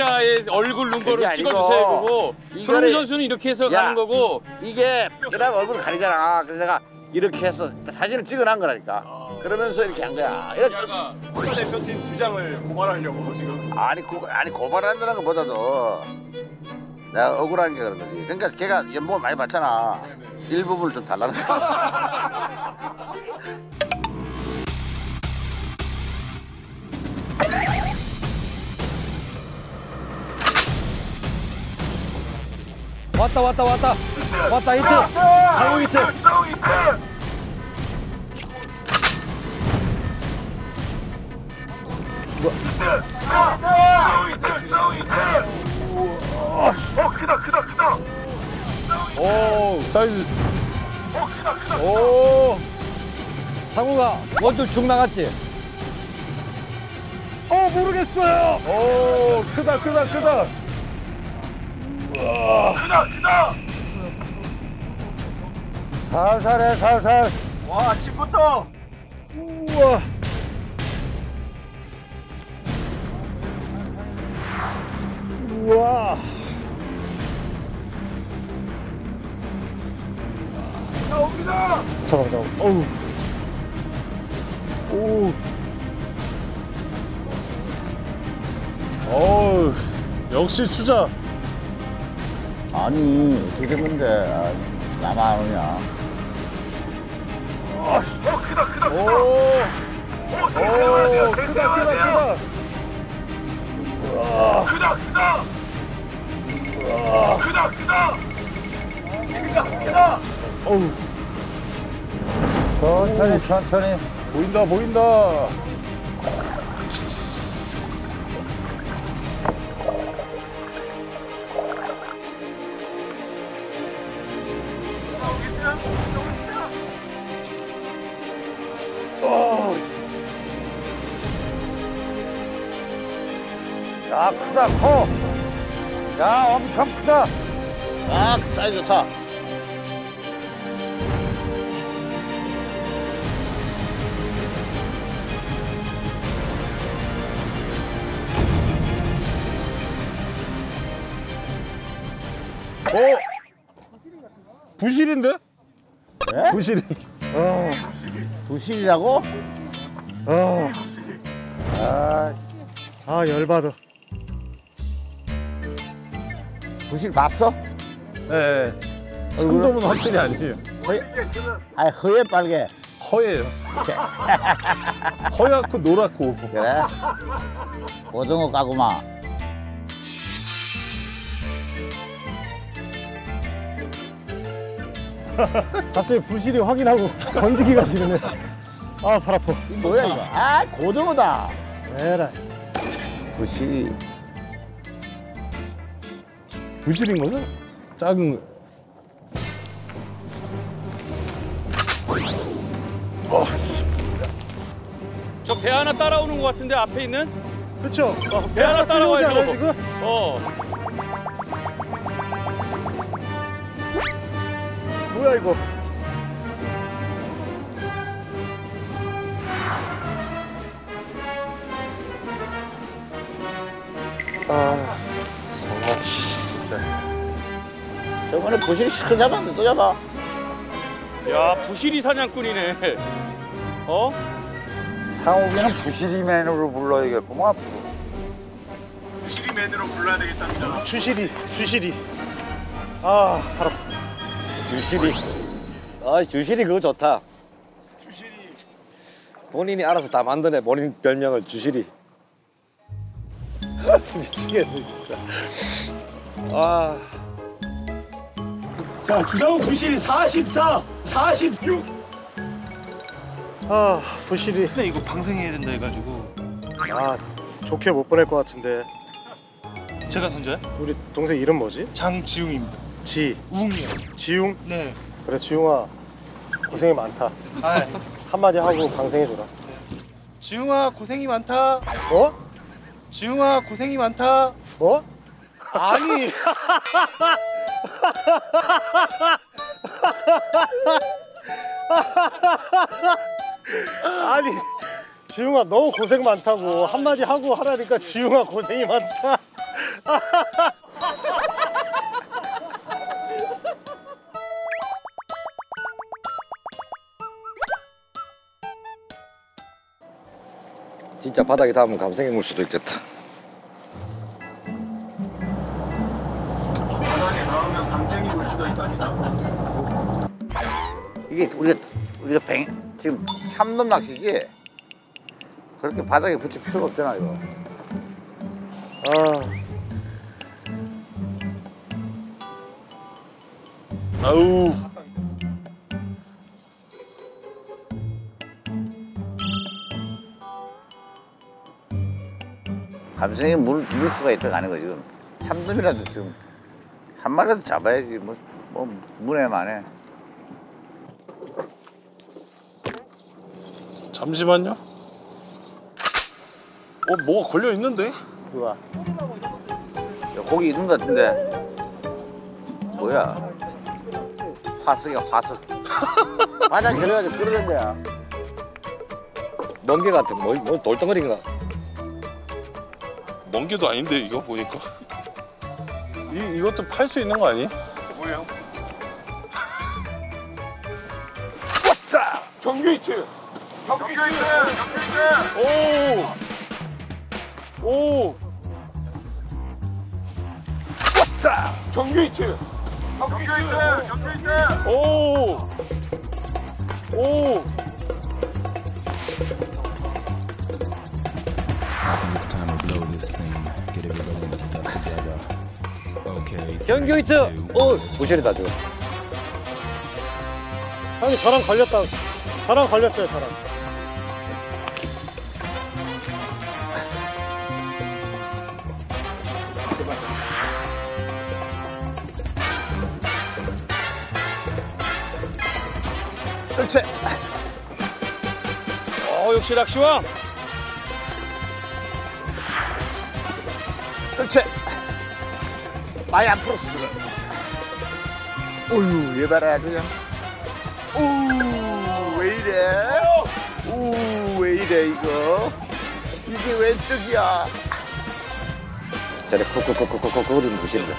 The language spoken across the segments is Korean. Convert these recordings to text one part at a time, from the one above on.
각자의 얼굴 눈거를 아니고 찍어주세요. 이거를- 손흥민 선수는 이렇게 해서 야. 가는 거고 이게 그다음 얼굴 가리잖아. 그래서 내가 이렇게 해서 사진을 찍어놓은 거라니까. 그러면서 이렇게 한 거야. 이렇게 국가대표팀 주장을 고발하려고 지금. 아니 고, 아니 고발한다는 것보다도 내가 억울한 게 그런 거지. 그러니까 걔가 연봉을 많이 받잖아. 일부분을 좀 달라는 거 왔다 왔다 왔다. 왔다 히트. 상우 히트. 오 사이즈. 오. 상우가 원줄 죽 나갔지? 어 모르겠어요. 오 크다 크다 크다 살살해 살살. 와 아침부터. 우와. 우와. 나옵니다. 잠깐만 잠깐만 어우. 오. 어우. 역시 추자 아니 어떻게 된 건데 아, 나만 안 오냐. 어 크다 크다 오, 오 오, 크다, 크다, 크다. 크다 크다. 크다 크다. 크다 크다. 어우, 천천히 천천히. 보인다 보인다 야, 크다, 커. 야, 엄청 크다. 아 사이즈 좋다. 어? 부실인데? 네? 부실이 부실이라고? 아, 아 아, 열받아. 부실 봤어? 예 참돔은 확실히 아니에요 허예, 아니 허예 빨개. 허예요 허옇고 노랗고 그래? 고등어 까구마. 갑자기 부실이 확인하고 던지기가 싫으네. 아, 팔 아파. 이 뭐야 이거? 아 고등어다. 에라. 부실. 부실인 거죠? 작은 거저배 하나 따라오는 것 같은데 앞에 있는 그쵸? 어, 배 하나 끌려오지 따라와요 않아요, 지금? 어 뭐야, 이거? 아, 저번에 부실 시큰 잡았는데 또 잡아. 야 부실이 사냥꾼이네 어? 상욱이는 부실이맨으로 불러야겠구만. 시리맨으로 불러야 되겠답니다. 주실이, 주실이. 아, 팔 아파. 주실이. 아, 주실이 그거 좋다. 주실이 본인이 알아서 다 만드네, 본인 별명을 주실이. 미치겠네, 진짜. 아. 자, 주상우 부실이 44, 46. 아, 부실이. 근데 이거 방생해야 된다 해가지고 아, 좋게 못 보낼 것 같은데. 제가 선조야? 우리 동생 이름 뭐지? 장지웅입니다. 지, 우웅이요. 지웅? 네. 그래, 지웅아. 고생이 많다. 아, 한마디 하고 방생해줘라. 지웅아 고생이 많다. 뭐? 지웅아 고생이 많다. 뭐? 아니. 아니, 지웅아 너무 고생 많다고 한마디 하고 하라니까 지웅아 고생이 많다. 진짜 바닥에 닿으면 감생이 물 수도 있겠다. 이게 우리가 우리가 뱅 지금 참돔 낚시지? 그렇게 바닥에 붙일 필요가 없잖아 이거. 아우. 감성이 물, 물 수가 아닌 거 지금. 참돔이라도 지금 한 마리라도 잡아야지 뭐, 뭐 문에 만에 잠시만요. 어, 뭐가 걸려 있는데? 좋아 야, 고기 있는 것 같은데 뭐야 화석이야 화석 화장 그래가지고 끌어낸대야 멍게 같은 뭐, 뭐 돌덩어리인가? 멍게도 아닌데 이거 보니까. 이 이것도 팔 수 있는 거 아니? 격교이츠 격교이츠 격교이츠 오오 자 격교이츠 격교이츠 격교이츠 오오 It's time to blow this thing. Get everybody stuck together. Okay. 경규 히트! 오! 무실이다, 지금. 형이 저랑 걸렸다. 저랑 걸렸어요 저랑. 그렇지 어 역시 낚시왕. 그렇지 많이 안 풀었어 지금. 어휴 얘 봐라 그냥. 우 우왜 이래 이거 이게 웬 떡이야 저래 콕콕콕콕콕 거리는 부실이다.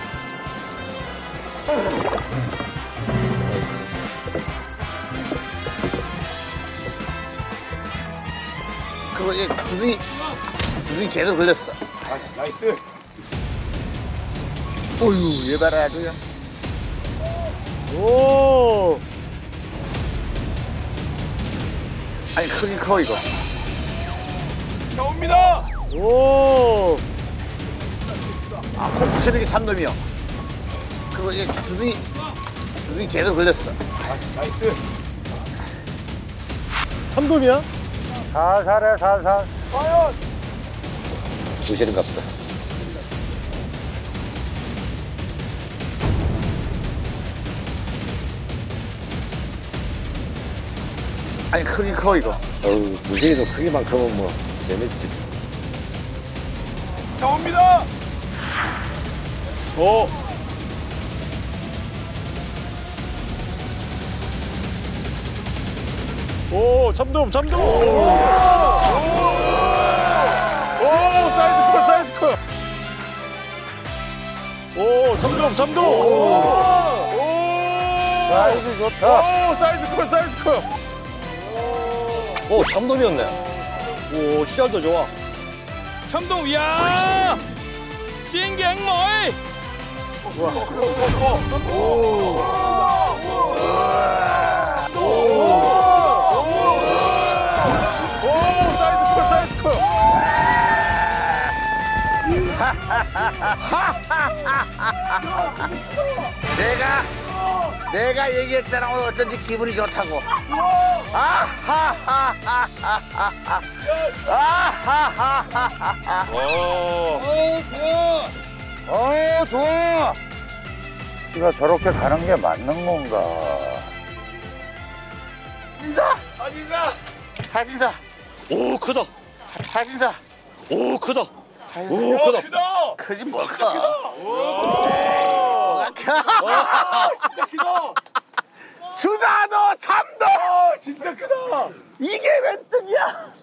그거 얘 주둥이 주둥이 제대로 걸렸어 nice. 어휴 얘 봐라 그냥 오. 아니 크긴 커 이거 자 옵니다. 오. 아 콕 치는 게 참돔이요 그거 얘 주둥이 주둥이 제대로 걸렸어 nice. 참돔이야? 살살해 살살 부시린가 보다. 아니 크긴 커 이거 어우, 부시리도 크기만 크면 뭐 재밌지. 자 옵니다. 오. 오, 참돔, 참돔. 오, 오, 사이즈 커, 사이즈 커. 오, 참돔, 참돔. 오, 사이즈 좋다 오, 사이즈 커, 사이즈 커. 오, 참돔이었네. 오, 씨알도 좋아. 천동 이야! 찐갱모이! 내가 내가 얘기했잖아. 오늘 어쩐지 기분이 좋다고. 아하하하하하 아하하하하하 오 좋아 오 좋아 지가 저렇게 가는 게 맞는 건가 인사 사진사 사진사 오 크다 사진사 오 크다 오 크다 크지 뭘까 오 크다 진짜 크다. 주자 너 참도 아 진짜 크다. 이게 웬 뜻이야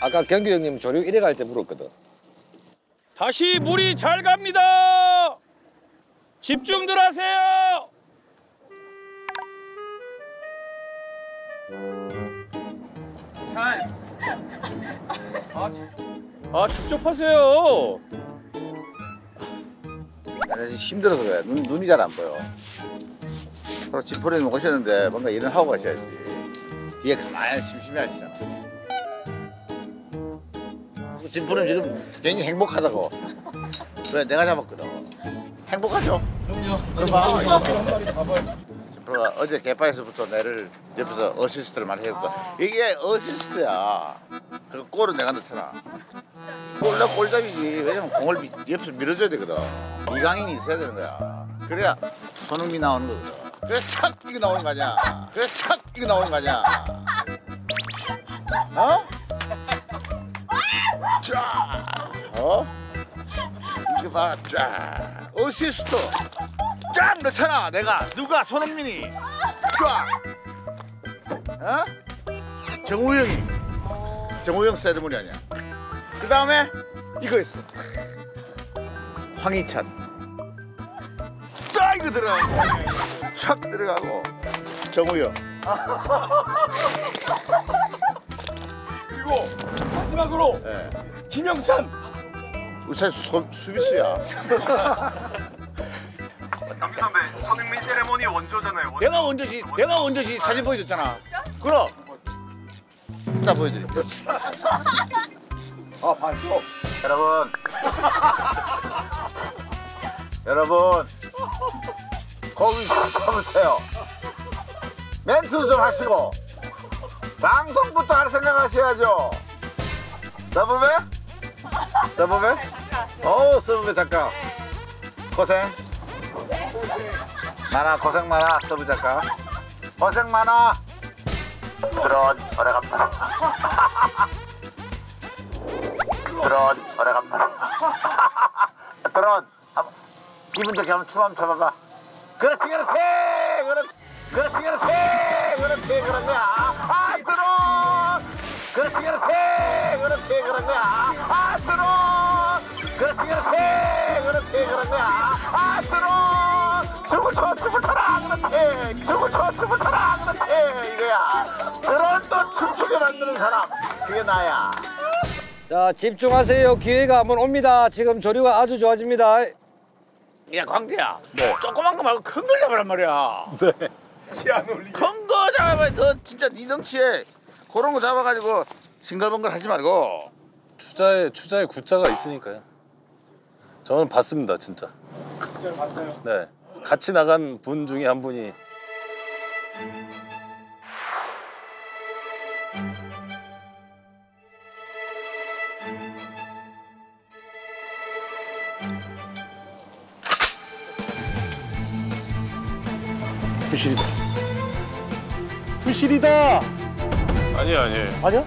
아까 경규 형님 조류 1회 갈 때 물었거든. 다시 물이 잘 갑니다. 집중들 하세요. 아 직접 하세요. 힘들어서 그래. 눈, 눈이 잘 안 보여. 그리고 진포님 오셨는데 뭔가 일을 하고 가셔야지. 뒤에 가만히 심심해 하시잖아. 진포님 지금 굉장히 행복하다고. 그래, 내가 잡았거든. 행복하죠? 그럼요. 진포 가 어제 개파에서부터 내를 옆에서 어시스트를 많이 해줬고 이게 어시스트야. 그 골은 내가 넣잖아. 골라 골잡이지. 왜냐면 공을 미- 옆에서 밀어줘야 되거든. 이강인이 있어야 되는 거야. 그래야 손흥민 나오는 거거든. 그래 탁 이거 나오는 거 아니야. 그래 탁 이거 나오는 거 아니야. 어? 쫙. 어? 이거 봐. 쫙. 어시스트. 쫙 넣잖아. 내가 누가 손흥민이. 쫙. 어? 정우영이. 정우영 세레모니 아니야. 그 다음에 이거 있어. 황희찬. 딱 이거 들어가고 착 들어가고 정우영. 그리고 마지막으로 예. 김영찬. 사실 수, 수비수야. 남수 선배 손흥민 세레모니 원조잖아요. 원조. 내가 원조지. 내가 원조지. 사진 보여줬잖아. 그럼. 자 보여드릴게요. 아 봤어. 여러분. 여러분. 거기 좀 잡으세요. 멘트 좀 하시고 방송부터 할 생각하셔야죠. 서브배? 서브 배? 어 서브배 작가. 고생. 많아 고생 많아 서브 작가. 고생 많아. 드론 오래간다. 드론 오래간다. 드론 한번 기분 좋게 한번 춤 한번 춰봐봐. 그렇지 그렇지 그렇지 그렇지 그렇지 그렇지 그렇지 아, 아 드론 그렇지 그렇지 그렇지 그렇지 아, 그렇지 그렇지 아, 아 드론 춤을 춰 춤을 춰라 그렇지 춤을 춰 춤을 춰라 그렇지 이거야 드론 또 춤추게 만드는 사람 그게 나야 자 집중하세요. 기회가 한번 옵니다. 지금 조류가 아주 좋아집니다. 야 광재야 조그만 거 말고 큰 걸 잡으란 말이야 치안 올리게. 큰거 잡아봐. 너 진짜 네 덩치에 그런 거 잡아가지고 싱글벙글 하지 말고. 추자에 추자에 구자가 있으니까요. 저는 봤습니다, 진짜. 진짜 봤어요. 네. 같이 나간 분 중에 한 분이 부실이다. 부실이다. 아니 아니 아니야?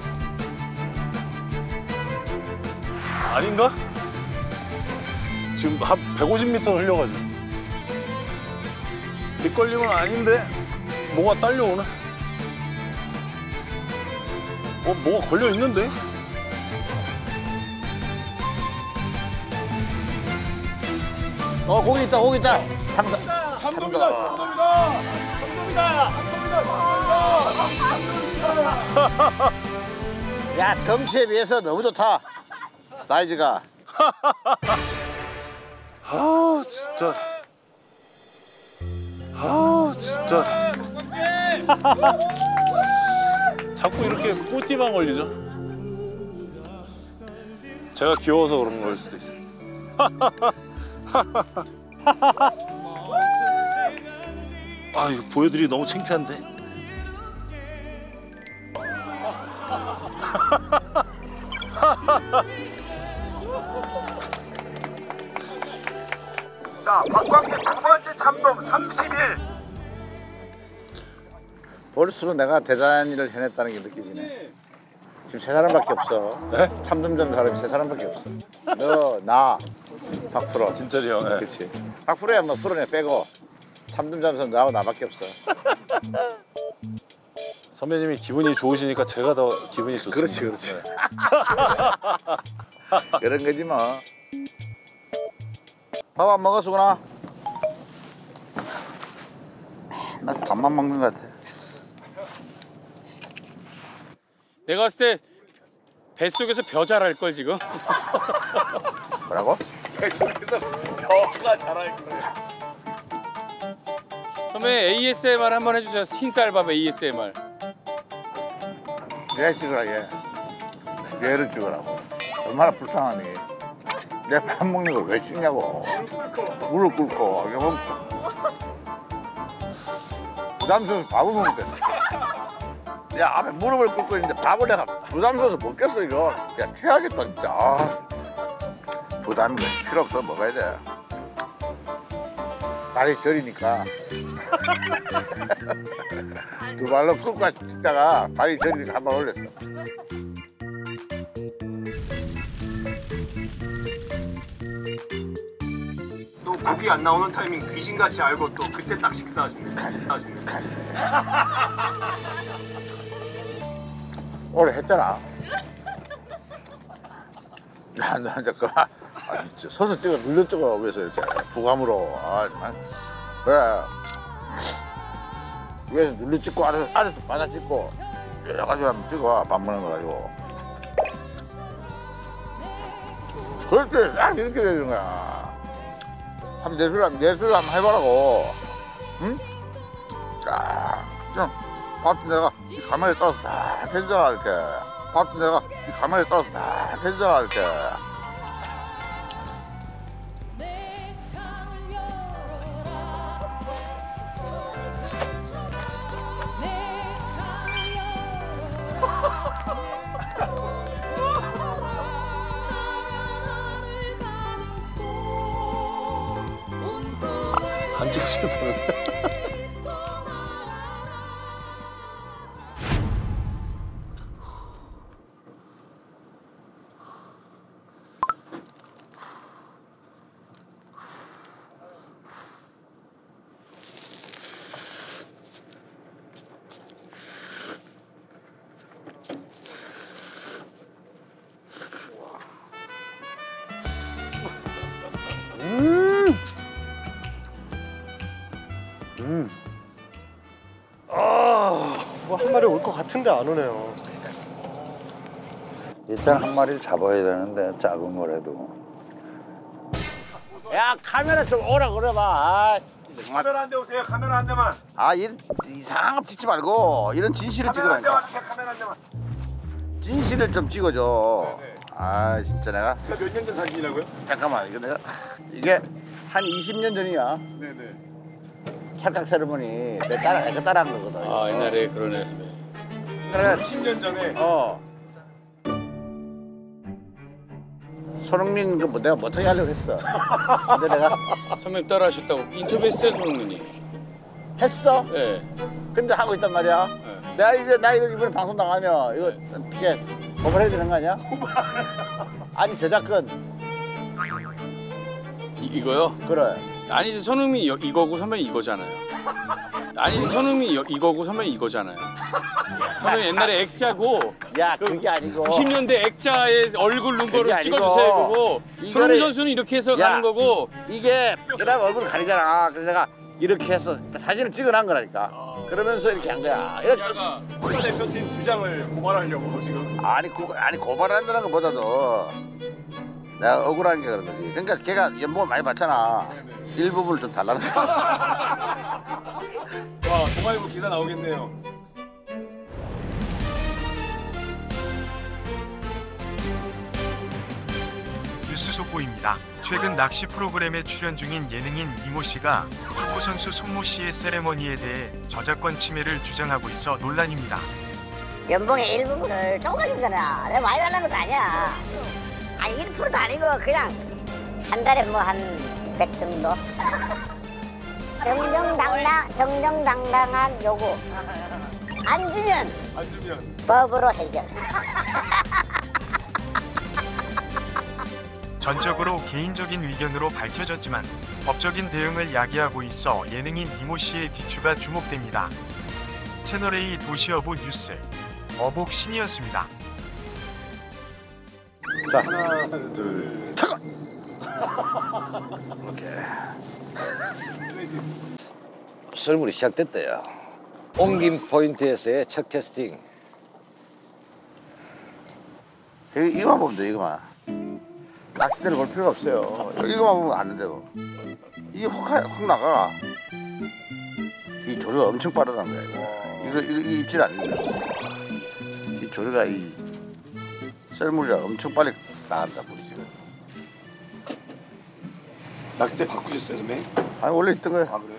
아닌가? 지금 한 150m 흘려가지고 밑걸림은 아닌데 뭐가 딸려오나? 뭐 뭐가 걸려 있는데? 어 거기 있다 거기 있다. 삼다. 참돔이다. 참돔이다. 참돔이다. 참돔이다. 야 덩치에 비해서 너무 좋다. 사이즈가. 아 진짜. 아 진짜. 자꾸 이렇게 꿀띠만 걸리죠? 제가 귀여워서 그런 걸 수도 있어요. 아 이거 보여드리기 너무 창피한데 자 박광재 두 번째 참돔 31. 볼수록 내가 대단한 일을 해냈다는 게 느껴지네. 지금 세 사람밖에 없어. 참돔 잡는 사람이 세 사람밖에 없어. 너, 나, 박프로. 진짜리요 네. 그렇지. 박프로야 뭐 프로네 빼고 참돔 잡는 사람 나하고 나밖에 없어. 선배님이 기분이 좋으시니까 제가 더 기분이 좋습니다 그렇지, 그렇지. 네. 그런 거지 뭐. 밥 안 먹었구나. 나 밥만 먹는 것 같아. 내가 봤을 때 뱃속에서 벼 자랄 걸 지금. 뭐라고? 뱃속에서 벼가 자랄 거예요. 선배 ASMR 한번 해주세요. 흰쌀밥 ASMR. 얘 찍으라 얘. 얘를 찍으라고. 얼마나 불쌍하니. 내 밥 먹는 걸 왜 찍냐고. 무릎 꿇고. 이거 뭐. 부담스러워서 밥을 못 먹겠어. 야 앞에 무릎을 꿇고 있는데 밥을 내가 부담스러워서 못 겠어 이거. 야 최악이다 진짜. 아. 부담이 필요 없어 먹어야 돼. 다리 저리니까. 두 발로 꿇고 찍다가 발이 저리니까 한 번 올렸어. 또 고기 안 나오는 타이밍 귀신같이 알고 또 그때 딱 식사하시네 식사하시네 오래 했잖아. 야, 나 그만. 아, 진짜 서서 찍어, 눌러 찍어. 위에서 이렇게 부감으로. 아, 정말. 그래. 위에서 눌러 찍고, 아래서, 아래서 바닥 찍고. 여러 가지 한번 찍어. 밥 먹는 거 가지고. 그렇게 싹 이렇게 되는 거야. 한번 내술, 한번 내술 한번 해보라고. 응? 자, 좀. 밥도 내가 이 가만히 떠서 딱 해주잖아 이렇게 밥도 내가 이 가만히 떠서 딱 해주잖아 이렇게 안 찍히지도 않는데. 안 오네요. 일단 한 마리를 잡아야 되는데 작은 거라도 야 카메라 좀 오라 그래봐 아, 정말. 카메라 한 대 오세요. 카메라 한 대만. 아 이런 이상한 거 찍지 말고 이런 진실을 카메라 한 대만. 찍으라니까 카메라 한 대만. 진실을 좀 찍어줘 아 진짜 내가 그러니까 몇년 전 사진이라고요? 잠깐만 이거 내가 이게 한 20년 전이야 네네. 찰칵 세레머니 내 따라 내가 따라한 거거든 아 옛날에 그러네 선배. 그래 10년 전에 어. 손흥민 그뭐 내가 못하게 하려고 했어. 근데 내가 선배님 따라 하셨다고 인터뷰 했어요 손흥민이. 했어. 예. 근데 하고 있단 말이야. 네. 내가 이제 나 이거 이번에 방송 나가면 이거 어떻게 고발해야 되는 거 아니야? 아니 저작권 이, 이거요? 그래. 아니지 손흥민 이, 이거고 선배님 이거잖아요. 아니지 손흥민 이, 이거고 선배님 이거잖아요. 선배님 옛날에 액자고 야 그게 아니고. 90년대 액자에 얼굴 눈 거를 그게 아니고 찍어주세요 그거. 이거를- 손흥민 선수는 이렇게 해서 야. 가는 거고 이게 그다음 얼굴 가리잖아. 그래서 내가 이렇게 해서 사진을 찍어놓은 거라니까. 그러면서 이렇게 한 거야. 이렇게 국가대표팀 주장을 고발하려고 지금. 아니 고, 아니 고발한다는 것보다도 내가 억울한 게 그런 거지. 그러니까 걔가 연봉을 많이 받잖아. 일부분을 좀 달라는 거지. 와 동아일보 기사 나오겠네요. 뉴스 속보입니다. 최근 낚시 프로그램에 출연 중인 예능인 이모 씨가 축구 선수 손모 씨의 세레머니에 대해 저작권 침해를 주장하고 있어 논란입니다. 연봉의 일부분을 조금만 주잖아. 내가 많이 달라는 것도 아니야. 아니 1%도 아니고 그냥 한 달에 뭐 한 100 정도. 정정당당 정정당당한 요구. 안 주면 안 주면 법으로 해결. 전적으로 개인적인 의견으로 밝혀졌지만 법적인 대응을 야기하고 있어 예능인 이모 씨의 비추가 주목됩니다. 채널A 도시어부 뉴스 어복 신이었습니다. 자, 하나 둘. 잠깐. 오케이. 썰물이 시작됐대요. 옮김 포인트에서의 첫 캐스팅. 이- 이거만 보면 돼 이거만 낚싯대를 걸 필요가 없어요 이거만 보면 안 된다고 이게 확, 확 나가 이 조류가 엄청 빠르다는 거야 이거 이거, 이거, 이 입질 안 된다 이 조류가 이 썰물이라 엄청 빨리 나간다 물이 지금 낚싯대 바꾸셨어요 선배님? 아니 원래 있던 거야. 아 그래?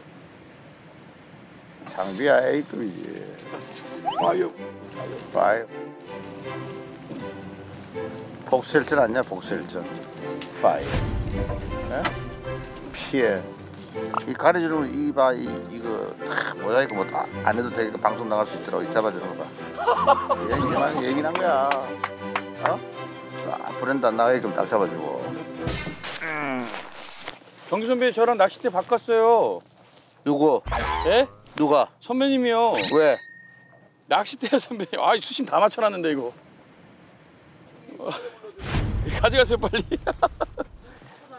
장비야 A급이지. 아유. 파이브 복셀전 아니야 복셀전. 파이브 예? 피해. 이 가려주는 이봐 이 이거 다 모자이크 뭐안 해도 되니까 방송 나갈 수 있도록 이 잡아주는 거 봐. 얘 이제만 얘기한 거야 어? 아, 브랜드 안 나가게끔 딱 잡아주고 경기 선배 저랑 낚싯대 바꿨어요. 누구 예? 누가 선배님이요. 왜 낚싯대야 선배. 아, 이 수심 다 맞춰놨는데 이거. 어, 가져가세요 빨리.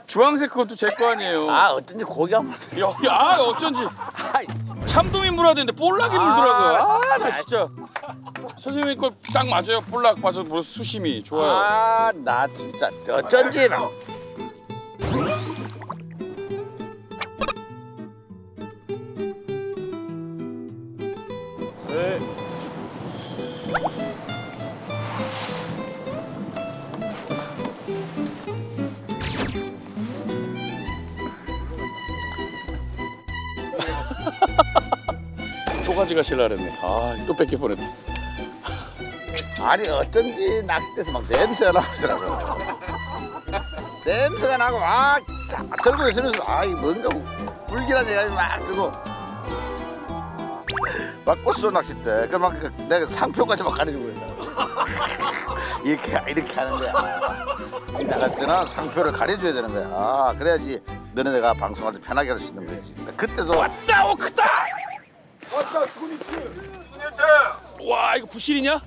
주황색 그것도 제 거 아니에요. 아 어쩐지 고기 한번 야, 야 어쩐지 참돔이 물어야 되는데 볼락이 물더라고요. 아, 나 진짜. 선생님 거 딱 맞아요. 볼락 맞아. 뭐 수심이 좋아요. 아 나 진짜 어쩐지 또 가져가실라 그랬네. 아, 또 뺏길 뻔했다. 아니 어쩐지 낚싯대에서 막 냄새가 나더라고 냄새가 나고 아 자, 들고 있으면서 아이 뭔가 불길한 얘가 막 들고. 막 꽂어 낚싯대. 그막 그 내가 상표까지 막 가려주고 그래 이렇게 이렇게 하는 거야. 이 나갈 때는 상표를 가려줘야 되는 거야. 아, 그래야지 너네 내가 방송할 때 편하게 할 수 있는 거지. 그때도 왔다, 오 크다. 왔다 투니트 와, 이거 부시리냐?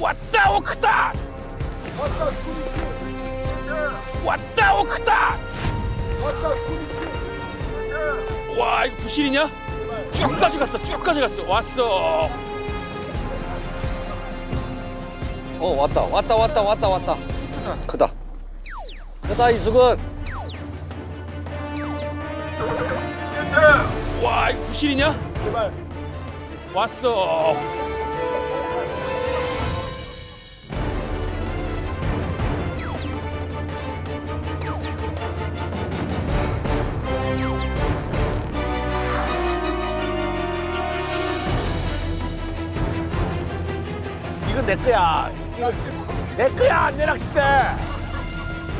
왔다, 오 크다. 왔다 투니트 왔다, 오 크다. 왔다 투니트 와, 이거 부시리냐? 쭉 가져갔다, 쭉 가져갔어. 왔어. 어 왔다 왔다 왔다 왔다 왔다. 크다. 크다 이수근. 와, 이거 부실이냐? 제발 왔어. 이거 내 거야. 이거 내 거야. 내 낚싯대.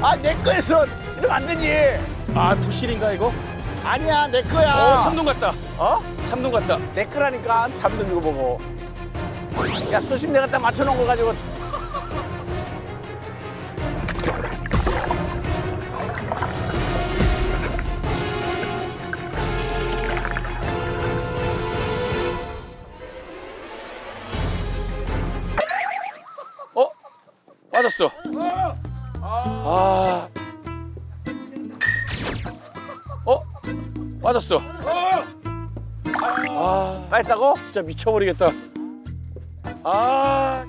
아, 내 거에서 이러면 안 되지. 아, 부실인가 이거? 아니야, 내 거야. 어, 참돔 같다. 어? 참돔 같다. 내 거라니까. 참돔 이거 보고. 야, 수심 내가 딱 맞춰놓은 거 가지고. 어? 빠졌어. 빠졌어. 아, 빠졌다고? 진짜 미쳐버리겠다. 아,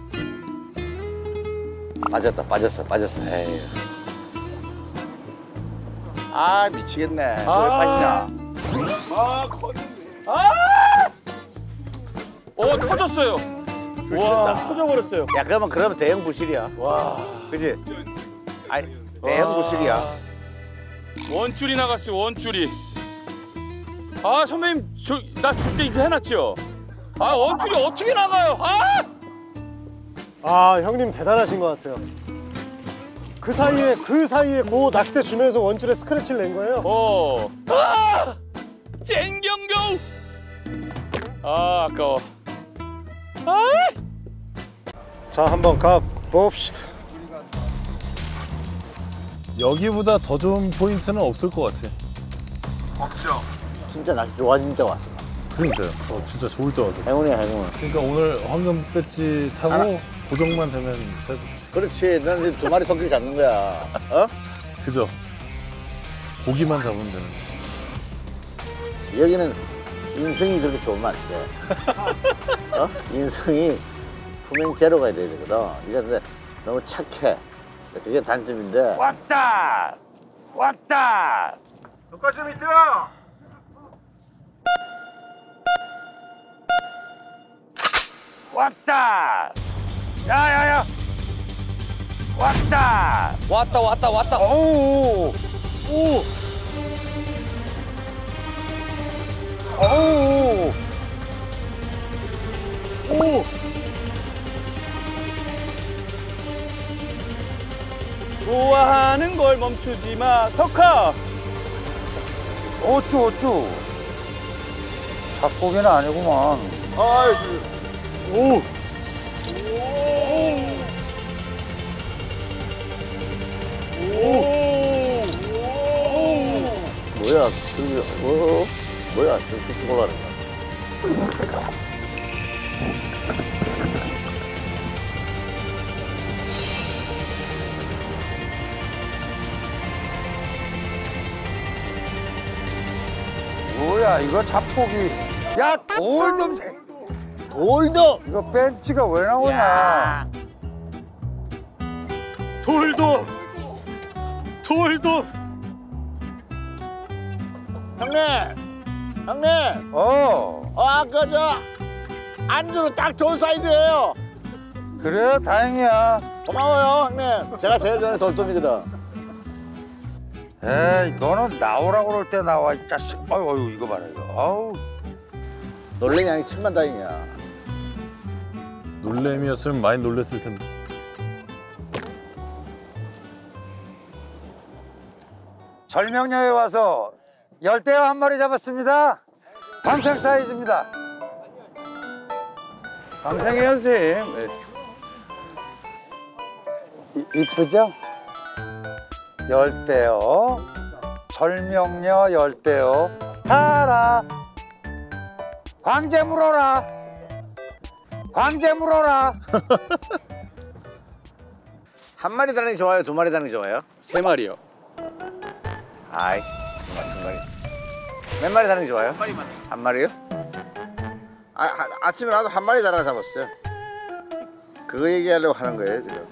빠졌다 빠졌어 빠졌어. 에이. 아, 미치겠네. 왜 아. 빠지냐? 아 커졌네 아! 어, 터졌어요. 줄 와. 터져버렸어요. 야, 그러면, 그러면 대형 부실이야. 와. 그지? 아니, 대형 부실이야. 원줄이 나갔어요, 원줄이. 아, 선배님, 저, 나줄 때 이거 해놨죠? 아, 원줄이 어떻게 나가요? 아! 아 형님 대단하신 것 같아요. 그 사이에 그 사이에 고 낚싯대 주면서 원줄에 스크래치를 낸 거예요. 어. 아! 쨍경교! 아, 아까워. 아! 자 한번 가 봅시다. 여기보다 더 좋은 포인트는 없을 것 같아. 없죠. 진짜 낚시 좋아진 때 왔어. 그러니까요. 저 진짜 좋을 때 와서. 행운이야, 행운. 그러니까 오늘 황금 배지 타고 고정만 되면 새 그렇지. 넌 이제 두 마리 토끼 잡는 거야. 어? 그죠? 고기만 잡으면 되는 여기는 인성이 그렇게 좋으면 안 돼. 어? 인성이 품행 제로가 돼야 되거든. 이거 근데 너무 착해. 그게 단점인데. 왔다! 왔다! 여기까지 밑 왔다! 야야야! 왔다! 왔다 왔다 왔다. 오! 오! 오! 오! 좋아하는 걸 멈추지 마, 석하! 어쭈 어쭈. 잡고기는 아니구만. 아이, 오! 오! 뭐야? 저기 어? 뭐야? 저 쑥쑥 올라간다. 뭐야 이거 잡고기 야 돌돔 새 돌돔 이거 벤치가 왜 나오냐 돌돔! 돌돔! 형님, 형님. 어 어, 아까 저 안주로 딱 좋은 사이즈예요. 그래 다행이야 고마워요, 형님. 제가 제일 전에 돌돔이거든. 에이 너는 나오라고 그럴 때 나와 이 자식 아유 아유 이거 봐라 이거 아우 놀래미 아니 천만 다행이야. 놀래미였으면 많이 놀랬을 텐데. 절명녀에 와서 열대어 한 마리 잡았습니다 방생 사이즈입니다 방생해요, 선생님. 네. 이, 이쁘죠? 열대어 절명녀 열대어 타라 광재 물어라 광재 물어라 한 마리 다는 게 좋아요? 두 마리 다는 게 좋아요? 세 마리요. 아이, 정말 순간이. 몇 마리 다는 게 좋아요? 한 마리만. 한 마리요? 아, 아, 아침에 나도 한 마리 달아 잡았어요. 그거 얘기하려고 하는 거예요, 지금.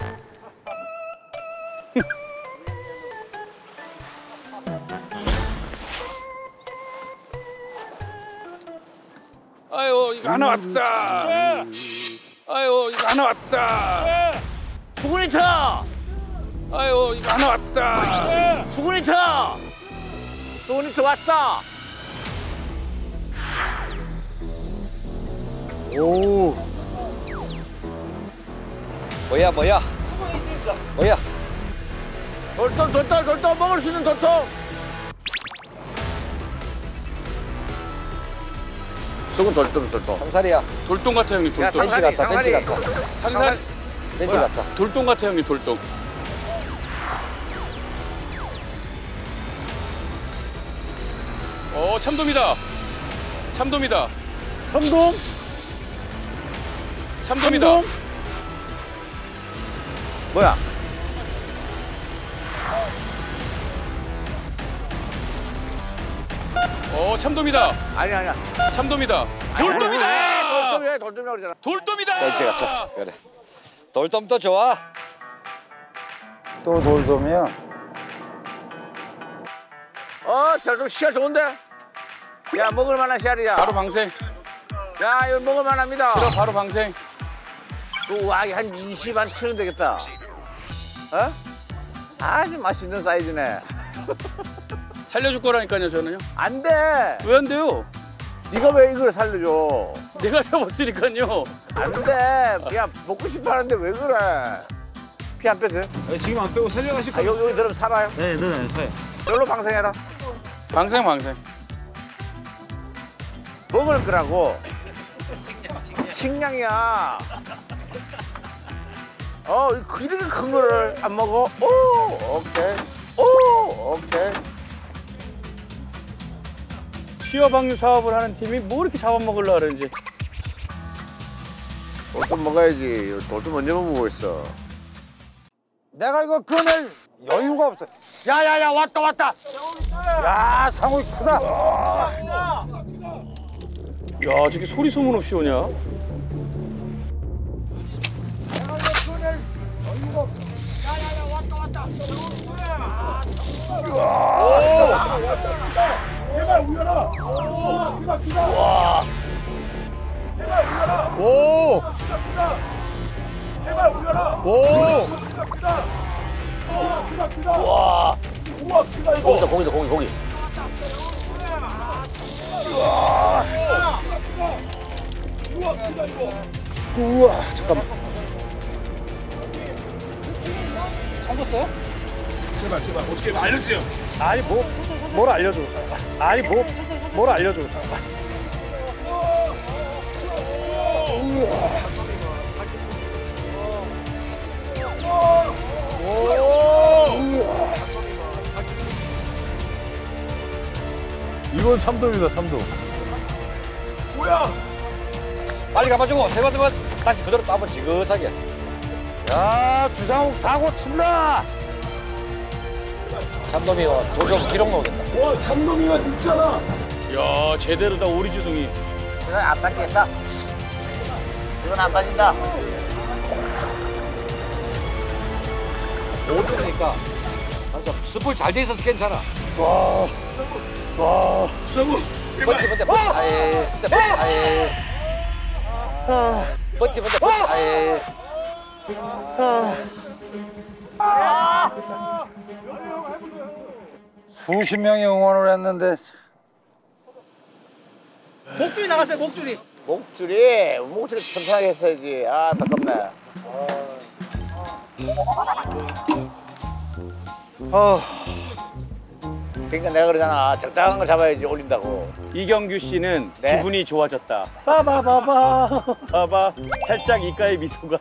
아유, 이거 하나 왔다! 아유, 이거 하나 왔다! 수구니터! 아유, 이거 하나 왔다! 수구니터! 수구니터 왔다! 오. 뭐야 뭐야? 뭐야? 돌돔, 돌돔, 돌돔 먹을 수 있는 돌돔! 수군 돌돔, 돌돔. 상살이야. 돌돔 같아, 형님, 야, 돌돔. 벤치 상사리, 같다. 벤치 상사리. 같다. 상산? 벤치 같다. 돌돔 같아, 형님, 돌돔. 어, 참돔이다. 참돔이다. 참돔? 참돔이다. 뭐야? 어, 참돔이다. 아니, 아니야. 참돔이다. 돌돔이다. 돌돔이야, 돌돔이라고 그러잖아. 돌돔이다. 벤치 같다. 그래. 돌돔도 좋아. 또 돌돔이야 어, 돌돔 씨알 좋은데? 야, 먹을 만한 씨알이야. 바로 방생. 야, 이거 먹을 만합니다. 그럼 바로 방생. 그 와, 한 20한 치면 되겠다. 어? 아주 맛있는 사이즈네. 살려줄 거라니까요, 저는요. 안 돼. 왜 안 돼요? 네가 왜 이걸 살려줘? 내가 잡았으니까요. 안 돼. 야, 먹고 싶어 하는데 왜 그래? 피 안 빼도 돼? 지금 안 빼고 살려가실 아, 여기, 여기 들으면 살아요? 네, 네, 네, 사요. 여기로 방생해라. 방생, 방생. 먹을 거라고. 식량 이야. 어, 이렇게 큰 거를 안 먹어? 오, 오케이. 오, 오케이. 취업 방류 사업을 하는 팀이 뭐 이렇게 잡아먹으려고 그러는지. 돌도 먹어야지. 돌도 먼저 먹고 있어. 내가 이거 꺼낼 여유가 없어. 야야야 왔다 왔다. 야 상호이 크다. 야 저게 소리 소문 없이 오냐? 제발 울려라. 기다 기다. 와. 제발 울려라. 오. 기다 기다. 제발 울려라. 오. 기다 기다. 어, 기다 기다. 와. 우와 기다 이거. 고기다 고기다 고기 고기. 우와 기다 이거. 우와 잠깐만. 찾았어요? 제발 제발 어떻게 알려주세요. 아니 뭐 뭘 알려줘. 아니 뭐 뭘 알려줘. 이건 참돔이다 참돔. 뭐야? 빨리 가가지고 세번세번 다시 그대로 또 한번 지긋하게. 야 주상욱 사고 친다. 참돔이 도시업 기록 나오겠다. 와 참놈이가 늙잖아. 야 제대로다 오리 주둥이. 이건 안 빠지겠다. 이건 안 빠진다. 오죽이니까. 그래서 스포일 잘돼 있어서 괜찮아. 와. 와. 제발. 버티 버티 버티. 아예. 버티 아예. 버티 버티 버티. 아예. 수십 명이 응원을 했는데 목줄이 나갔어요 목줄이. 목줄이 목줄이 튼튼하게 했어야지. 아 안타깝네. 아. 그러니까 내가 그러잖아. 적당한 거 잡아야지 올린다고. 이경규 씨는 네? 기분이 좋아졌다. 빠바바바. 봐봐. 살짝 이가의 미소가.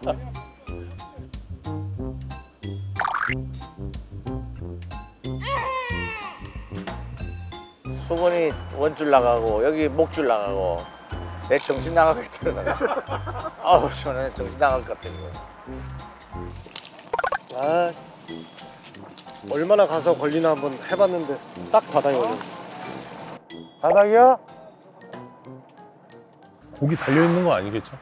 수건이 원줄 나가고 여기 목줄 나가고 내 정신 나가겠다. 아우 시원해 정신 나갈 것 같아 이거. 아. 얼마나 가서 걸리나 한번 해봤는데 딱 바닥에 걸려. 바닥이야? 고기 달려 있는 거 아니겠죠?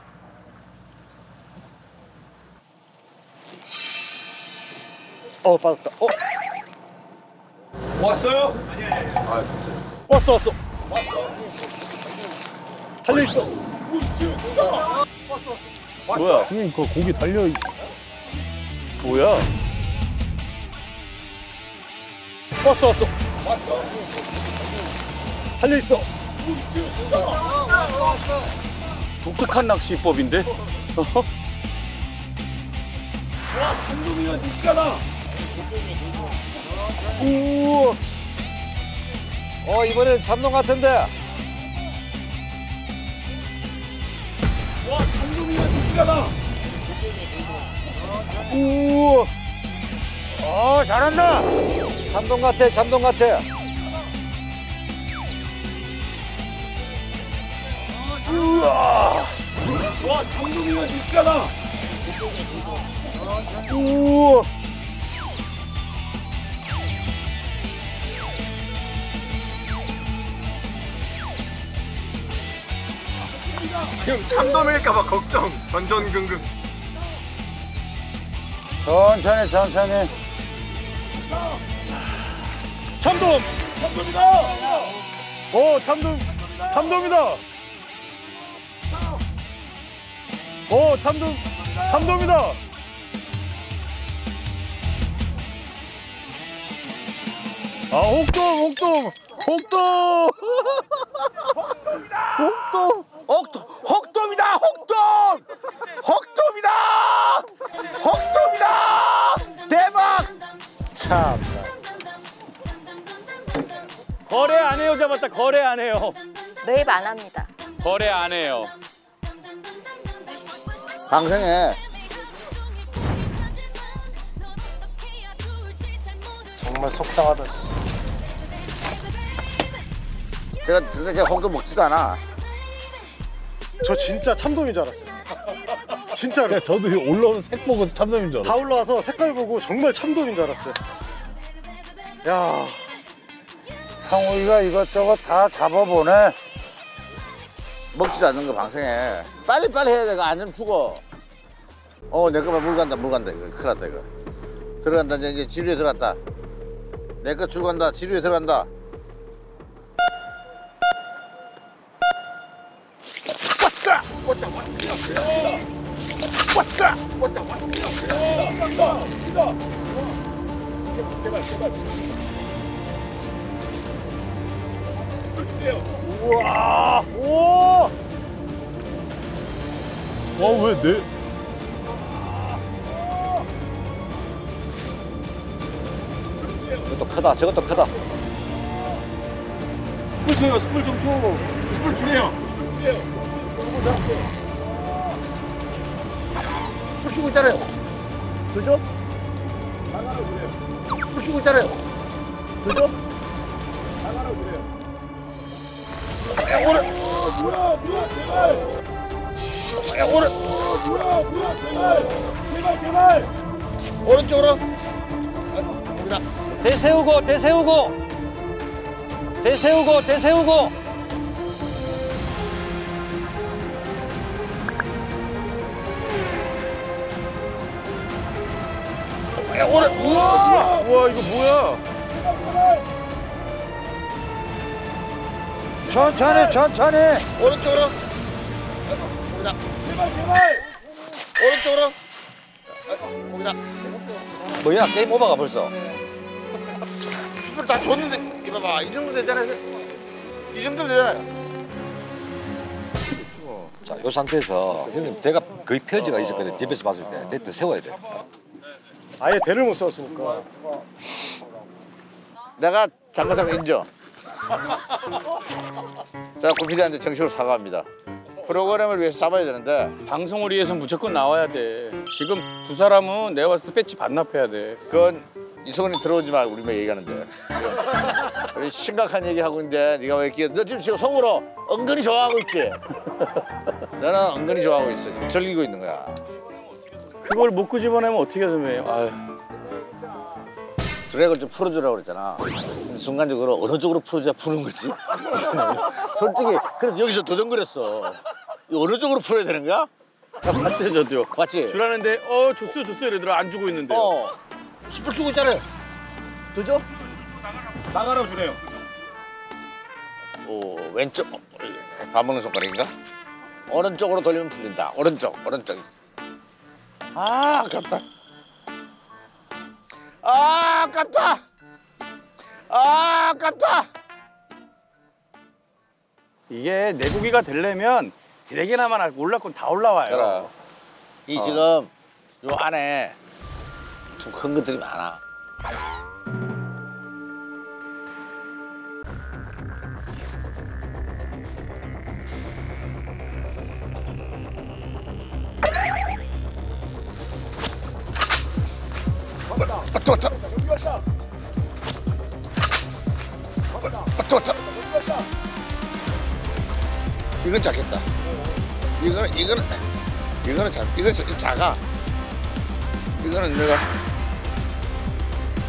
어 빠졌다. 어 왔어요? 왔어 왔어. 달려 있어. 뭐야? 그러니까 고기 달려 있... 뭐야? 왔어 왔어. 달려 있어. 독특한 낚시법인데? 어? 와 참놈이가 늙잖아. 우와. 어 이번엔 참돔 같은데. 와 참놈이가 늙잖아. 우와. 어 잘한다. 참돔 같아 참돔 같아. 우와. 와 참놈이가 늙잖아. 우와. 지금 참돔일까봐 걱정. 전전긍긍. 천천히 천천히. 참돔. 참놈이다. 어 참돔 참돔이다. 어 참돔 참돔이다. 아 혹돔 혹돔 혹돔 혹돔 혹돔 혹돔이다 혹돔 혹돔이다 혹돔이다 대박 참. 거래 안 해요 잡았다. 거래 안 해요. 매입 안 합니다. 거래 안 해요. 방생해 정말 속상하다. 제가 근데 제가 혹돔 먹지도 않아 저 진짜 참돔인 줄 알았어요. 진짜로. 저도 이 올라오는 색 보고 참돔인 줄 다 알았어. 올라와서 색깔 보고 정말 참돔인 줄 알았어요. 야, 상호이가 이것저것 다 잡아보네. 먹지도 않는 거 방생해. 빨리빨리 해야 돼. 안 되면 죽어. 어, 내 거만 물 간다, 물 간다. 이거 큰일 났다, 이거. 들어간다, 이제, 이제 지류에 들어갔다. 내거 출간다, 지류에 들어간다. What the what? What the? What the what? 제발 제발. 우와. 오. 와왜 내? 저것도 크다. 저것도 크다. 스풀 줘요. 스풀 좀 줘. 스풀 주세요. 스풀 주세요. 치고 있잖아요. 그죠? 풀 치고 있잖아요. 그죠? 뭐야 뭐야 제발. 오른, 뭐야 뭐야 제발. 제발 제발. 오른쪽으로. 대세우고, 대세우고. 대세우고, 대세우고. 오래. 우와. 우와 이거 뭐야? 천천히 천천히 오른쪽으로. 제발 제발. 오른쪽으로. 거기다. 뭐야, 게임 오버가 벌써. 숯불 다 줬는데, 이봐봐. 이 정도 되잖아요. 이 정도 되잖아요. 자, 요 상태에서 형님 대가 거의 펴지가 있었거든. 뒤에서 봤을 때. 네트 세워야 돼. 아예 대를 못 세웠으니까. 내가 잘못한 거 인정. 자, 고피디한테 정식으로 사과합니다. 프로그램을 위해서 잡아야 되는데 방송을 위해서 무조건 나와야 돼. 지금 두 사람은 내가 봤을 때 배치 반납해야 돼. 그건 이성훈이 들어오지 말고 우리만 얘기하는데 지금 우리 심각한 얘기하고 있는데 네가 왜 이렇게 너 지금 지금 속으로 은근히 좋아하고 있지? 나는 은근히 좋아하고 있어 지금 즐기고 있는 거야 그걸 못 끄집어내면 어떻게 되면 아유. 드랙을 좀 풀어주라고 그랬잖아 순간적으로 어느 쪽으로 풀어줘야 푸는 거지? 솔직히 그래서 여기서 도전거렸어 이거 어느 쪽으로 풀어야 되는 거야? 봤어요 저도요. 봤지? 주라는데 어 줬어요 줬어요 이러더라 안 주고 있는데. 어 10분 주고 있잖아요 그죠? 나가라 주래요. 오 왼쪽 어, 밥 먹는 손가락인가? 오른쪽으로 돌리면 풀린다 오른쪽 오른쪽 아 아깝다 아 아깝다 아 아깝다 이게 내고기가 되려면 드래기나만 올라건 다 올라와요. 그래. 이 어. 지금 요 안에 좀 큰 것들이 많아 왔다. 이건 작겠다. 이거는 이거는 이거는 작 이건 자- 작아. 이거는 내가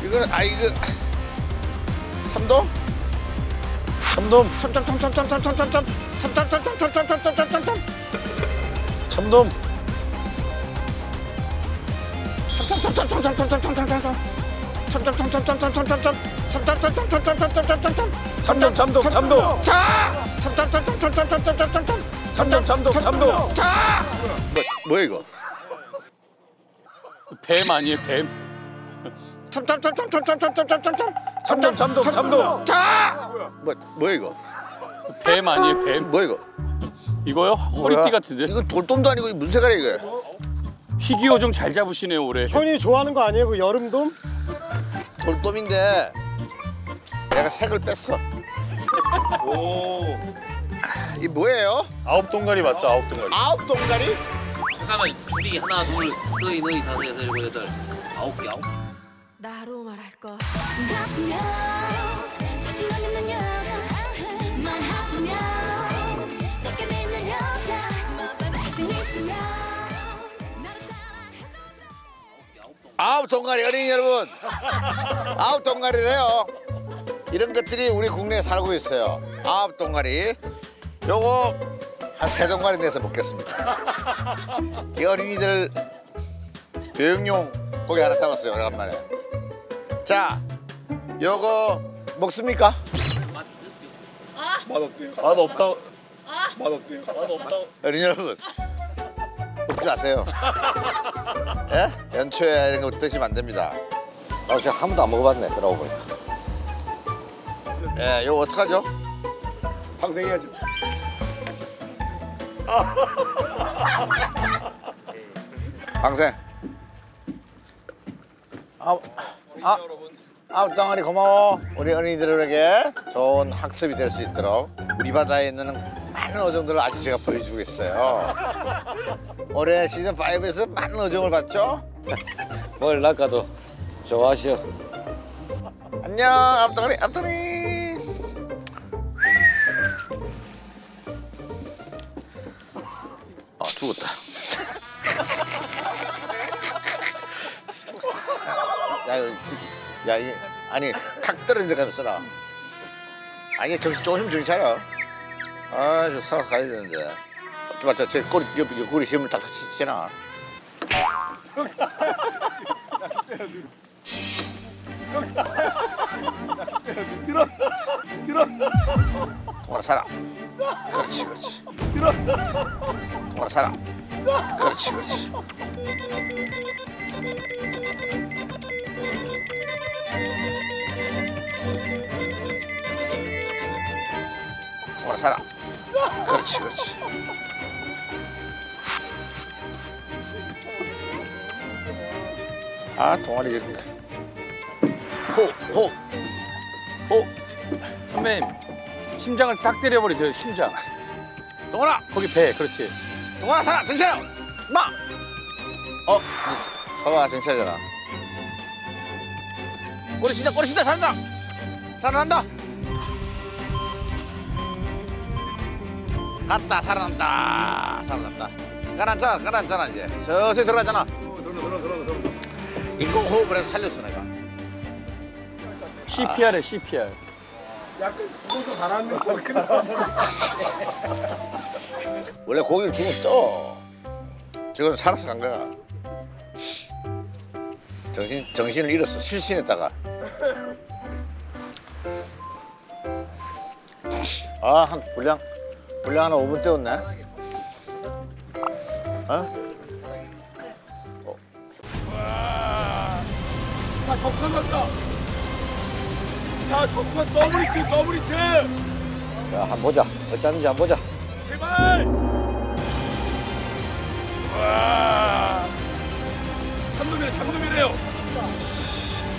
이거는 아 이거. 참돔 참돔 참참참참참참참참참 참참 참참참참참참참 참돔 참돔 참돔 참돔 자 참돔 참돔 참 잠동 잠동 잠동 자! 잠동 잠동 잠동 자! 뭐, 뭐야 이거? 뱀 아니에요 뱀? 잠동 잠동 잠동 자! 뭐 뭐야 이거? 뱀 아니에요 뱀? 뭐야 이거? 이거요? 허리띠 같은데? 이건 돌돔도 아니고 문세가래 이거. 희귀호 좀 잘 잡으시네요 올해. 현이 좋아하는 거 아니에요 그 여름돔? 돌돔인데 내가 색을 뺐어 오. 이 뭐예요? 아홉 동가리 맞죠? 아홉 동가리. 아홉 동가리? 잠깐만 줄이 하나 둘 너희 너희 다섯 여섯 일곱 여덟 아홉 개 아홉 나로 말할 것 같으면 자신감 있는 여자 말하시면 내게 믿는 여자 자신 있으면 아홉 동가리 어린이 여러분 아홉 동가리래요 이런 것들이 우리 국내에 살고 있어요 아홉 동가리 요거 한 세 동가리 내서 먹겠습니다 이 어린이들 교육용 고기 하나 사왔어요 오래간만에 자 요거 먹습니까? 맛없대요. 맛없다. 맛없대요. 맛없다. 어린이 여러분 먹지 마세요 예? 연초에 이런 거 드시면 안 됩니다 아, 제가 한 번도 안 먹어봤네. 그러고 보니까. 예, 이거 어떡하죠? 방생해야죠. 방생. 아, 아, 아홉 덩어리 고마워. 우리 어린이들에게 좋은 학습이 될 수 있도록 우리 바다에 있는 많은 어종들을 아저씨가 보여주겠어요. 올해 시즌 5에서 많은 어종을 봤죠? 뭘 낚아도 좋아하시오. 안녕, 앞덩어리, 앞덩어리. 아, 죽었다. 야, 이거, 지- 야, 이 아니, 탁 떨어진 데 가면 써라. 아니, 정신, 조심 정신 차려. 아, 저 사러 가야 되는데. 좀 맞자, 제 꼬리, 옆, 옆 꼬리 힘을 탁탁 치- 치나. 들었어. 들었어. 살아. 그렇지, 그렇지. 들었어. 살아. 그렇지, 그렇지. 살아. 그렇지, 그렇지. 아, 동아리 호, 호. 선배님 심장을 딱 때려버리세요 심장. 동아라. 거기 배 그렇지. 동아라 살아. 정신 차려. 마. 어, 봐봐, 차려라. 꼬리 친다, 꼬리 친다, 살아난다. 살아난다. 갔다, 살아난다. 살아난다. 가라앉잖아, 가라앉잖아, 이제. 서서히 들어가잖아. 인공 호흡을 해서 살렸어, 내가. CPR에 CPR. 약간 죽어서 가라앉는 거 원래 고기를 죽으면 떠. 지금 살아서 간 거야. 정신, 정신을 잃었어. 실신했다가. 아, 한 분량, 분량 하나 5분 때웠네. 어? 자, 격선 났다. 자, 격선 더블 히트, 더블 히트. 자, 한번 보자. 어쩌는지 한번 보자. 제발. 와. 참돔이래, 참돔이래요.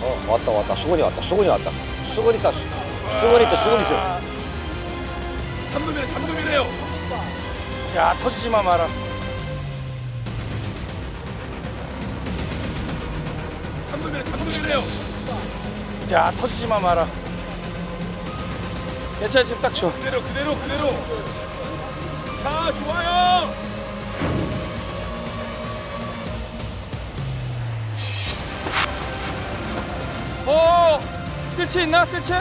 어, 왔다, 왔다. 수근이 왔다. 수근이 왔다. 수근이 있다. 수- 수근이 있다. 수근이 있다. 참돔이래, 참돔이래요. 야 터지지만 마라. 삼놈이래, 삼놈이래요. 자 터지지만 마라. 괜찮아 지금 딱 좋아. 그대로, 그대로, 그대로. 자, 좋아요. 어 끝이 있나 끝이?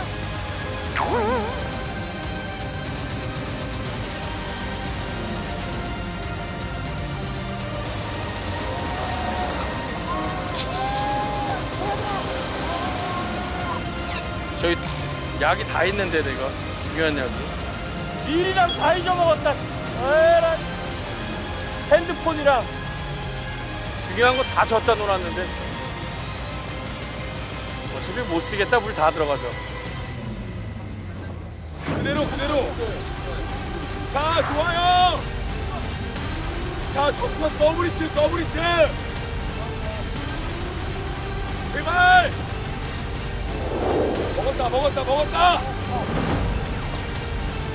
저기 약이 다 있는데 내가 약이 밀이랑 다 잊어먹었다 에라 핸드폰이랑 중요한 거다 줬다 놀았는데 어차피 못 쓰겠다 물 다 들어가서 그대로, 그대로. 자, 좋아요. 자, 격선 더블 히트, 더블 히트. 제발. 먹었다, 먹었다, 먹었다.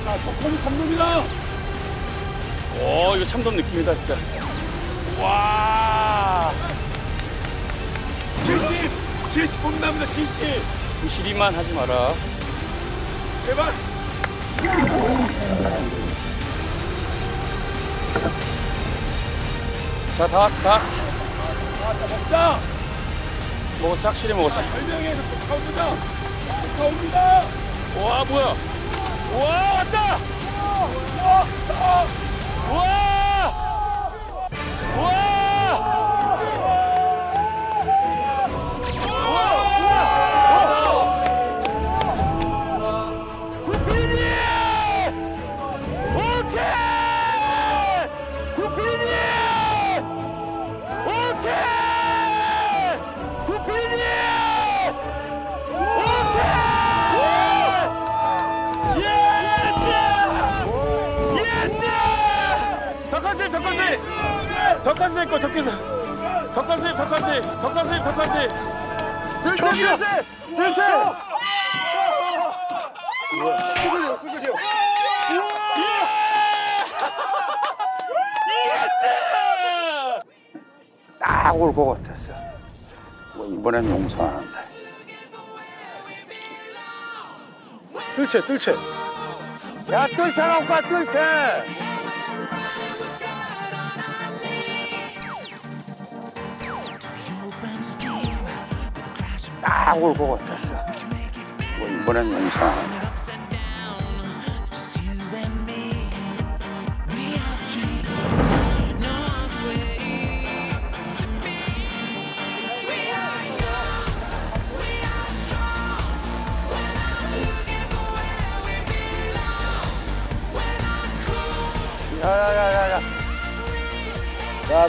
자, 격선이 삼놈이다. 오 이거 참돔 느낌이다 진짜 와 70, 70 본납니다, 70. 부시리만 하지 마라 제발. 자 다 왔어 다 왔어 자, 먹자. 먹었어 확실히 먹었어. 설명해서 쫓아옵니다. 쫓아옵니다. 와 뭐야? 와 왔다! 와! 와! 뜰채, 뜰채. 야, 뜰채 갖고 가, 뜰채! 딱 올 것 같았어. 뭐 이번엔 용서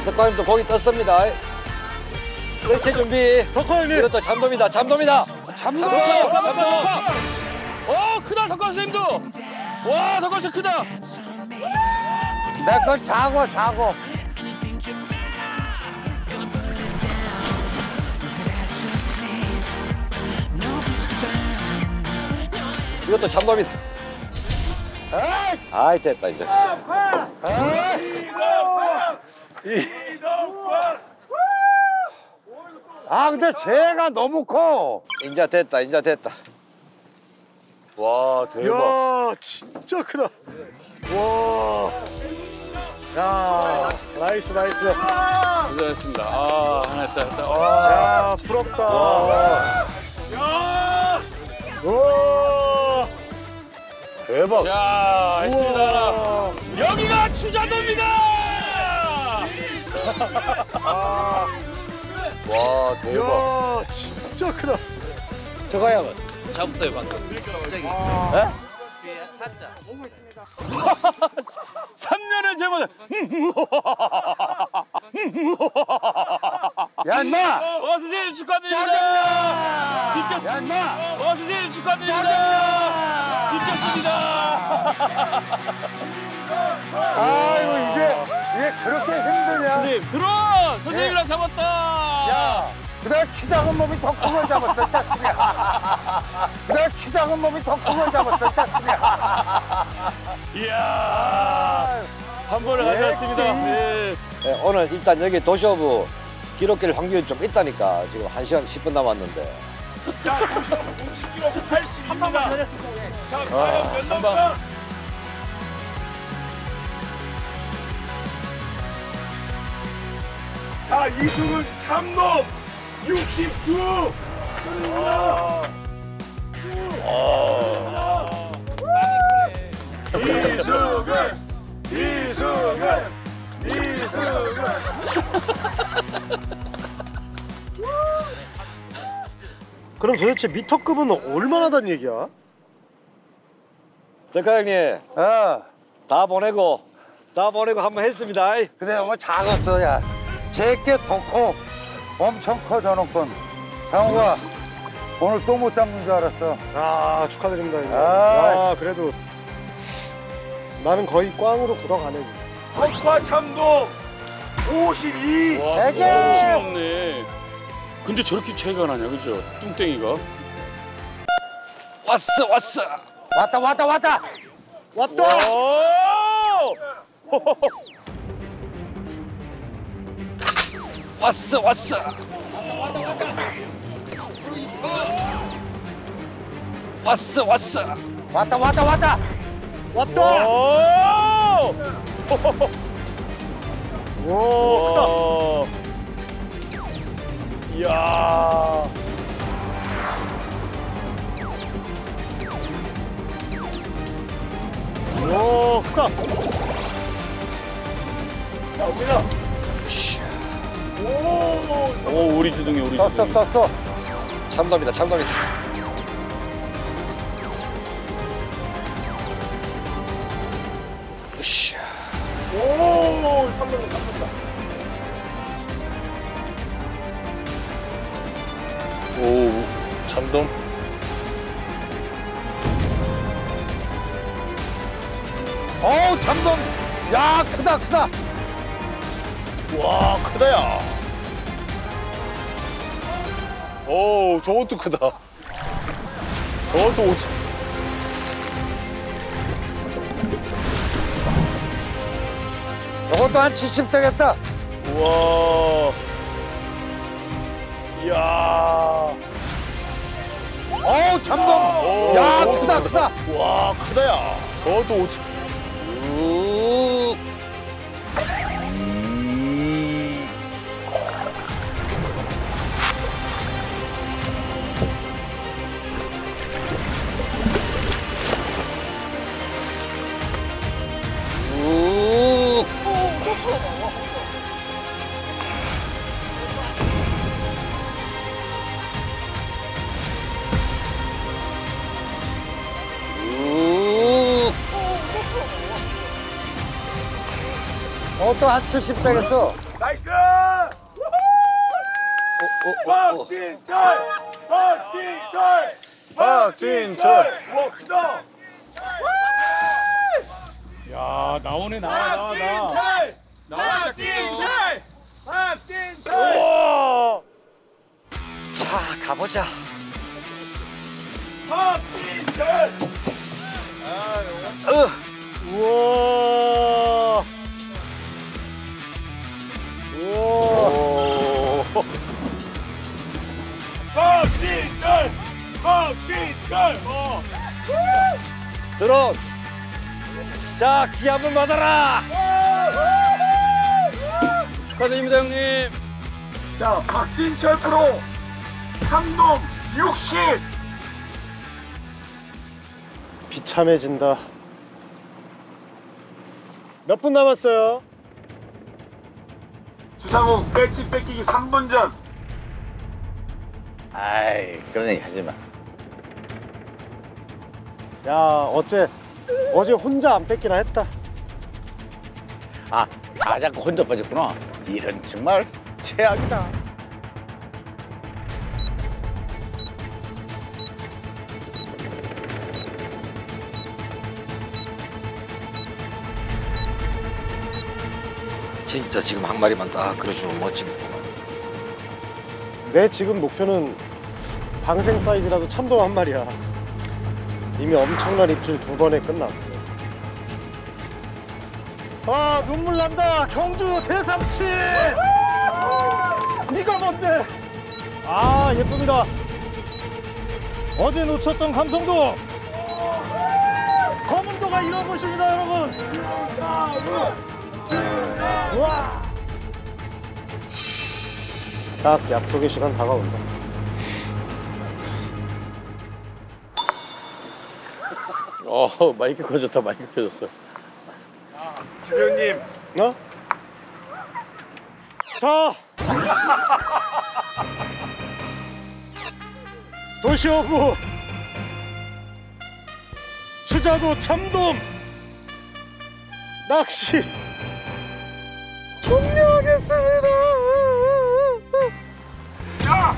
덕화님도 고기 떴습니다. 뜰채 준비. 덕화님. 이것도 잠돔이다. 잠돔이다. 잠돔! 잠돔. 어 크다 덕화스님도! 와 덕화스 크다! 내거 자고, 자고. 이것도 잠돔이다. 아이 됐다 이제. 아, 근데 쟤가 너무 커. 인자 됐다. 인자 됐다. 와, 대박. 야, 진짜 크다. 와. 야, nice, nice. 고생했습니다. 아 하나 했다 했다. 와. 야, 부럽다. 와. 와. 대박. 자 했습니다. 우와. 여기가 추자도입니다. 와, 대박. 야, 진짜 크다. 저거야. 잡았어요 방금. 갑자기. 에? 뒤에 한자. 3년을 제보다 야, 임마! 어 선생님 축하드립니다. 진짜 야, 임마! 어 선생님 축하드립니다. 진짜입니다. 아이고, 이게, 이게 그렇게 힘드냐? 선생님 들어 선생님이랑 잡았다. 야, 내가 키 작은 몸이 더 큰 걸 잡았어, 짜식이야. 내가 키 작은 몸이 더 큰 걸 잡았어, 짜식이야. 이야 한 번을 가져왔습니다. 네. 네, 오늘 일단 여기 도시오브 기록길 확률이 좀 있다니까 지금 1시간 10분 남았는데 자, 50kg 80입니다. 자, 아, 과연 몇 남자? 자, 이승은 3놈 69. 이승은! 이승은! 이승은! 그럼 도대체 미터급은 얼마나 단 얘기야? 덕화 형님 어, 다 보내고 다 보내고 한번 했습니다 근데 너무 작았어, 야. 제게 더 커. 엄청 커, 저놈 건. 상우가 오늘 또 못 잡는 줄 알았어. 아, 축하드립니다. 아. 아, 그래도 나는 거의 꽝으로 굳어가네. 덕화 참돔 52. 와! 정신이 없네. 근데 저렇게 차이가 나냐 그죠? 뚱땡이가. 왔어 왔어 왔다, 왔다, 왔다! 왔다! 오! 왔어 왔어 왔어 왔어 왔다, 왔다, 왔다! 왔다! 오! 오, 크다. 와. 이야. 오, 크다. 자, 올려. 오, 오 우리 주둥이 우리 떴어 주둥이. 떴어 참돔이다 참돔이다. 으쌰. 오, 참는다, 참는다. 오 참돔. 어우 참돔 야 크다 크다 와 크다 야. 오 저것도 크다. 저것도 오천. 이것도 한 70 되겠다 우와. 이야 어우 참돔 오, 야 저것도 크다 크다 와 크다 야. 저것도 오천. 170 되겠어. Nice! 박진철! 박진철! 박진철! 목성! 야 나오네 나와 나와 나와 나와 박진철! 박진철! 자 가보자. 박진철! 아, 우와! 우와. 박진철! 박진철! 어. 드론. 자 기합을 받아라. 축하드립니다 형님. 자, 박진철 프로 3동 60! 비참해진다. 몇 분 남았어요? 수상욱 배지 뺏기기 3분 전. 아이 그런 얘기 하지 마. 야, 어째 어제 혼자 안 뺏기나 했다. 아, 다 자꾸 혼자 빠졌구나. 이런 정말 최악이다. 진짜 지금 한 마리만 딱 그려주면 멋지겠구만. 내 지금 목표는 방생 사이즈라도 참돔 한 마리야. 이미 엄청난 입질 두 번에 끝났어. 아 눈물 난다 경주 대삼치. 네가 뭔데? 아 예쁩니다. 어제 놓쳤던 감성도 검은도가 이런 곳입니다 여러분. 와. 딱 약속의 시간 다가온다. 어 마이크 켜졌다 마이크 켜졌어. 주병님. 어? 자. 도시오구 추자도 참돔 낚시 종료하겠습니다. 자,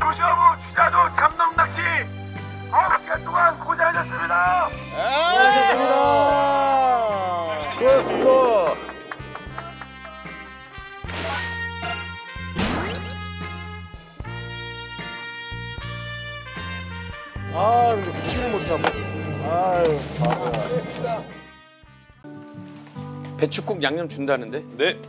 도시어부 주자도 잠놈 낚시 9시간 동안 고생하셨습니다. 수고하셨습니다. 수고하셨습니다. 아 근데 고기를 못 잡아. 아유 바보야. 배추국 양념 준다는데? 네.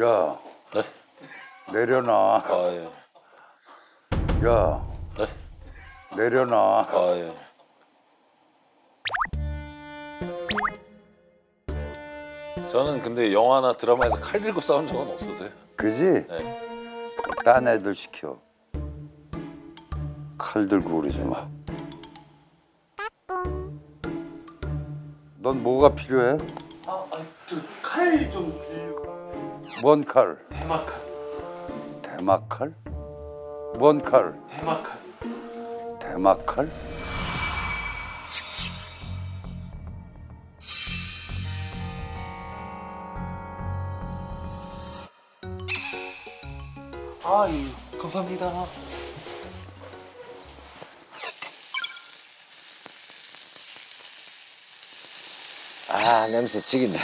야. 네? 내려놔. 아, 예. 야, 내려놔. 아, 예. 저는 근데 영화나 드라마에서 칼 들고 싸운 적은 없어서요. 그지? 네. 딴 애들 시켜. 칼 들고 그러지 마. 넌 뭐가 필요해? 칼좀 뭔 칼? 대마칼 대마칼? 뭔 칼? 대마칼 대마칼? 아유 감사합니다. 아 냄새 죽인다.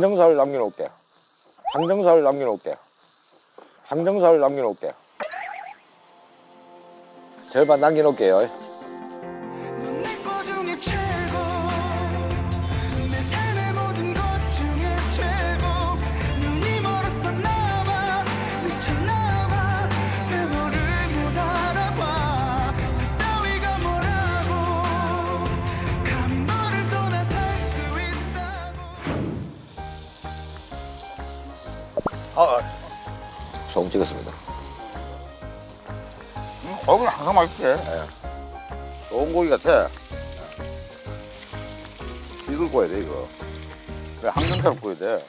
항정살을 남겨놓을게요. 항정살을 남겨놓을게요. 항정살을 남겨놓을게요. 절반 남겨놓을게요. 아, 소금 찍었습니다. 고기는 항상 맛있대. 좋은 고기 같아. 이걸 구워야 돼, 이거. 그래, 항정살 구워야 돼.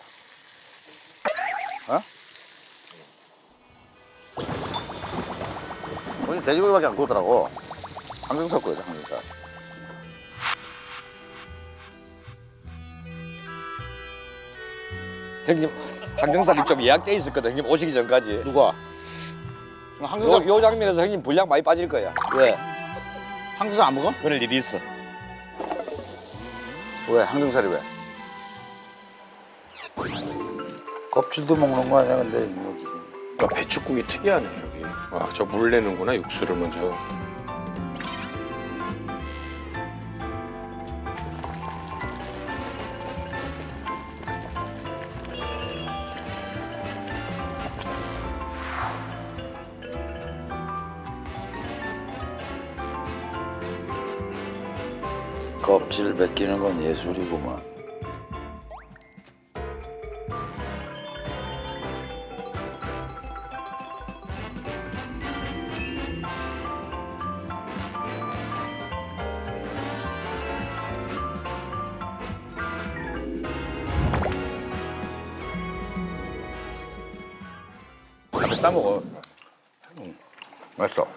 어? 우리 돼지고기밖에 안 구우더라고. 항정살 구워야 돼, 항정살. 형님 항정살이 좀 예약돼 있었거든 형님 오시기 전까지 누가? 항정살- 요, 요 장면에서 형님 분량 많이 빠질 거야 왜? 항정살 안 먹어? 그럴 일이 있어 왜? 항정살이 왜? 껍질도 먹는 거 아니야, 근데 여기. 아, 배추국이 특이하네 여기. 와, 저 물 내는구나 육수를 먼저. 예술이구만. 밥에 싸먹어 맛있어.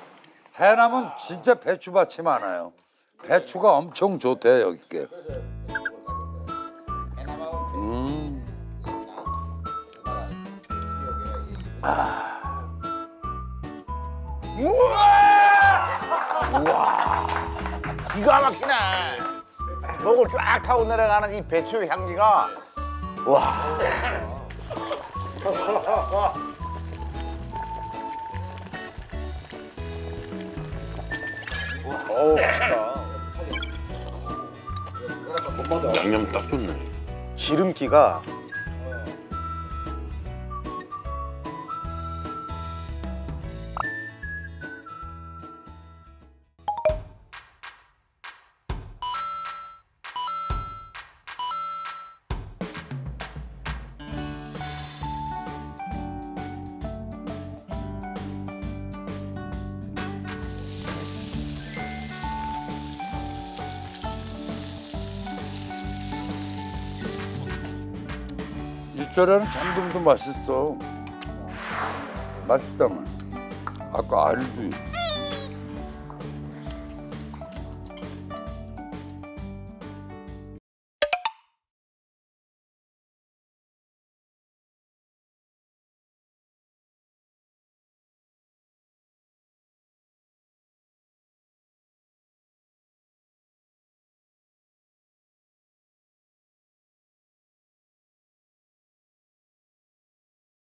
해남은 진짜 배추밭이 많아요. 배추가 엄청 좋대 여기 게. 아. 우와! 기가 막히네. 목을 쫙 타고 내려가는 이 배추의 향기가 와. 어우 맛있다. 양념 딱 좋네. 기름기가 육절에는 참돔도 맛있어. 맛있다만. 아까 알도